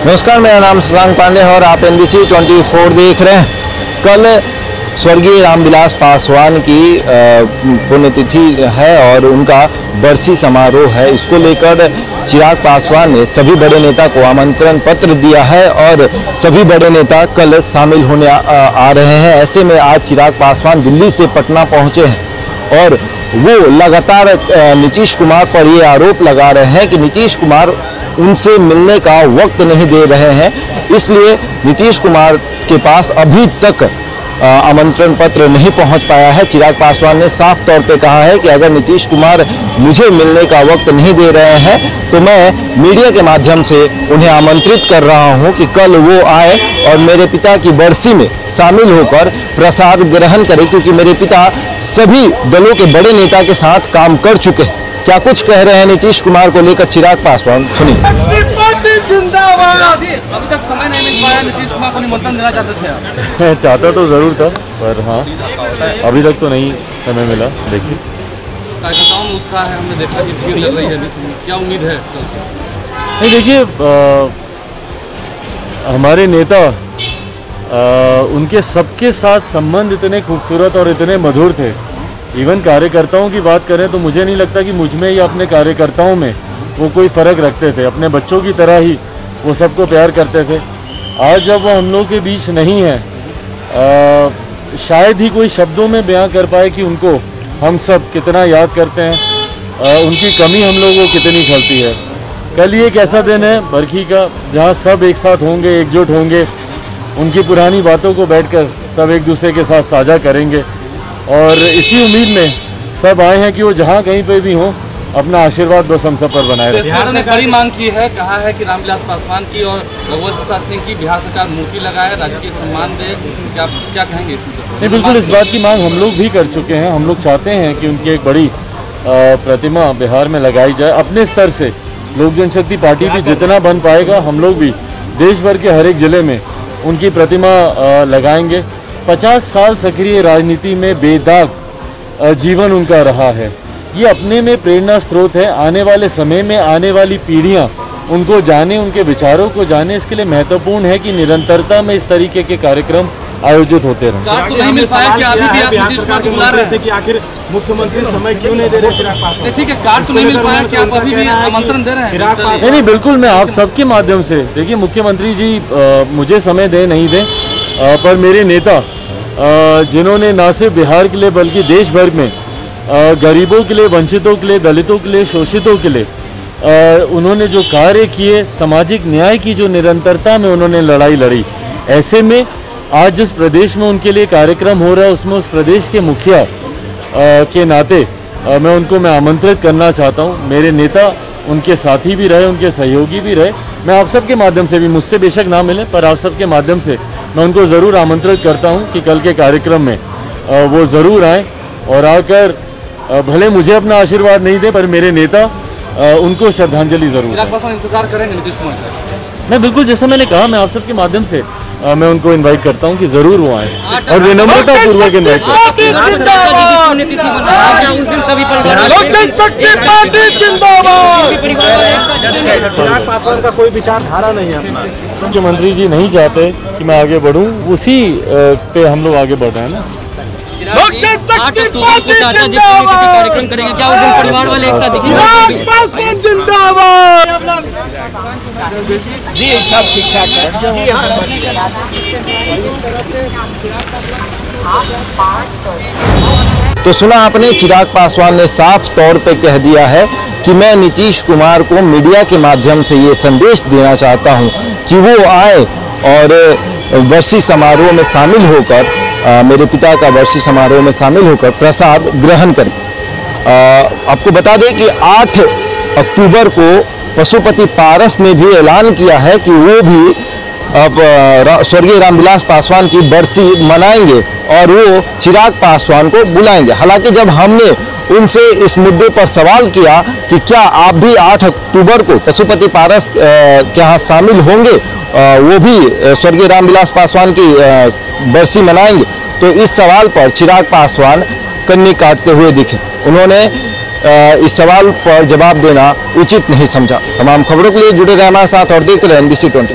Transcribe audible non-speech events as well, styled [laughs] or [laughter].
नमस्कार मेरा नाम शशांक पांडे है और आप N B C twenty four देख रहे हैं। कल स्वर्गीय रामविलास पासवान की पुण्यतिथि है और उनका बरसी समारोह है। इसको लेकर चिराग पासवान ने सभी बड़े नेता को आमंत्रण पत्र दिया है और सभी बड़े नेता कल शामिल होने आ, आ रहे हैं। ऐसे में आज चिराग पासवान दिल्ली से पटना पहुँचे हैं और वो लगातार नीतीश कुमार पर ये आरोप लगा रहे हैं कि नीतीश कुमार उनसे मिलने का वक्त नहीं दे रहे हैं। इसलिए नीतीश कुमार के पास अभी तक आमंत्रण पत्र नहीं पहुँच पाया है। चिराग पासवान ने साफ़ तौर पे कहा है कि अगर नीतीश कुमार मुझे मिलने का वक्त नहीं दे रहे हैं तो मैं मीडिया के माध्यम से उन्हें आमंत्रित कर रहा हूँ कि कल वो आए और मेरे पिता की बरसी में शामिल होकर प्रसाद ग्रहण करें, क्योंकि मेरे पिता सभी दलों के बड़े नेता के साथ काम कर चुके हैं। क्या कुछ कह रहे हैं नीतीश कुमार को लेकर चिराग पासवान? सुनिए। अभी तक समय नहीं मिल पाया नीतीश कुमार को निमंत्रण देना चाहते थे [laughs] चाहता तो ज़रूर था पर हाँ अभी तक तो नहीं समय मिला देखिए। कार्यकर्ताओं में उत्साह है हमने देखा कि शिविर लग रही है क्या उम्मीद है? नहीं देखिए हमारे नेता अ, उनके सबके साथ संबंध इतने खूबसूरत और इतने मधुर थे इवन कार्यकर्ताओं की बात करें तो मुझे नहीं लगता कि मुझमें या अपने कार्यकर्ताओं में वो कोई फ़र्क रखते थे। अपने बच्चों की तरह ही वो सबको प्यार करते थे। आज जब वो हम लोग के बीच नहीं है अ, शायद ही कोई शब्दों में बयां कर पाए कि उनको हम सब कितना याद करते हैं अ, उनकी कमी हम लोगों को कितनी खलती है। कल ये एक ऐसा दिन है बरखी का जहाँ सब एक साथ होंगे एकजुट होंगे उनकी पुरानी बातों को बैठकर सब एक दूसरे के साथ साझा करेंगे। और इसी उम्मीद में सब आए हैं कि वो जहाँ कहीं पे भी हों अपना आशीर्वाद बस हम सब पर बनाए रखें। बिहार ने बड़ी मांग की है कहा है कि रामविलास पासवान की और रघुवंश प्रसाद सिंह की बिहार सरकार मूर्ति लगाए राजकीय सम्मान दे। क्या क्या कहेंगे नहीं बिल्कुल इस बात की मांग हम लोग भी कर चुके हैं। हम लोग चाहते हैं कि उनकी एक बड़ी प्रतिमा बिहार में लगाई जाए। अपने स्तर से लोक जनशक्ति पार्टी भी जितना बन पाएगा हम लोग भी देश भर के हर एक ज़िले में उनकी प्रतिमा लगाएँगे। 50 साल सक्रिय राजनीति में बेदाग जीवन उनका रहा है। ये अपने में प्रेरणा स्रोत है। आने वाले समय में आने वाली पीढ़ियाँ उनको जाने उनके विचारों को जाने इसके लिए महत्वपूर्ण है कि निरंतरता में इस तरीके के कार्यक्रम आयोजित होते रहें। कार्ड तो नहीं मिल पाया कि अभी भी आप नीतीश कुमार को बुला रहे आखिर मुख्यमंत्री समय क्यों नहीं दे रहे चिराग पासवान नहीं, ठीक है कार्ड तो नहीं मिल पाया कि आप अभी भी आमंत्रण दे रहे हैं? नहीं नहीं बिल्कुल मैं आप सबके माध्यम से देखिए मुख्यमंत्री जी मुझे समय दे नहीं दें पर मेरे नेता जिन्होंने ना सिर्फ़ बिहार के लिए बल्कि देश भर में गरीबों के लिए, वंचितों के लिए, दलितों के लिए, शोषितों के लिए उन्होंने जो कार्य किए, सामाजिक न्याय की जो निरंतरता में उन्होंने लड़ाई लड़ी, ऐसे में आज जिस प्रदेश में उनके लिए कार्यक्रम हो रहा है, उसमें उस प्रदेश के मुखिया के नाते मैं उनको मैं आमंत्रित करना चाहता हूँ। मेरे नेता, उनके साथी भी रहे, उनके सहयोगी भी रहे। मैं आप सबके माध्यम से भी, मुझसे बेशक ना मिले, पर आप सबके माध्यम से मैं उनको ज़रूर आमंत्रित करता हूँ कि कल के कार्यक्रम में वो ज़रूर आएँ और आकर भले मुझे अपना आशीर्वाद नहीं दे पर मेरे नेता उनको श्रद्धांजलि ज़रूर इंतज़ार करेंगे नीतीश कुमार मैं बिल्कुल जैसा मैंने कहा मैं आप सबके माध्यम से अ, मैं उनको इनवाइट करता हूँ कि ज़रूर वो आए। और विनम्रता पूर्वक इनवाइट करता कोई विचार धारा कोई विचारधारा नहीं है अपना। मुख्यमंत्री जी नहीं चाहते कि मैं आगे बढ़ूं। उसी पे हम लोग आगे बढ़ रहे हैं ना। कार्यक्रम करेंगे। क्या उस दिन परिवार वाले एक साथ दिखेंगे? जी सब ठीक ठाक है जी तो सुना आपने चिराग पासवान ने साफ़ तौर पे कह दिया है कि मैं नीतीश कुमार को मीडिया के माध्यम से ये संदेश देना चाहता हूँ कि वो आए और वर्षी समारोह में शामिल होकर अ, मेरे पिता का वर्षीय समारोह में शामिल होकर प्रसाद ग्रहण करें। आपको बता दें कि 8 अक्टूबर को पशुपति पारस ने भी ऐलान किया है कि वो भी अब स्वर्गीय रामविलास पासवान की बरसी मनाएँगे और वो चिराग पासवान को बुलाएँगे। हालाँकि जब हमने उनसे इस मुद्दे पर सवाल किया कि क्या आप भी 8 अक्टूबर को पशुपति पारस के यहाँ शामिल होंगे वो भी स्वर्गीय रामविलास पासवान की बरसी मनाएँगे तो इस सवाल पर चिराग पासवान कन्नी काटते हुए दिखे। उन्होंने इस सवाल पर जवाब देना उचित नहीं समझा। तमाम खबरों के लिए जुड़े रहे हमारे साथ और देखते रहे एनबीसी ट्वेंटी।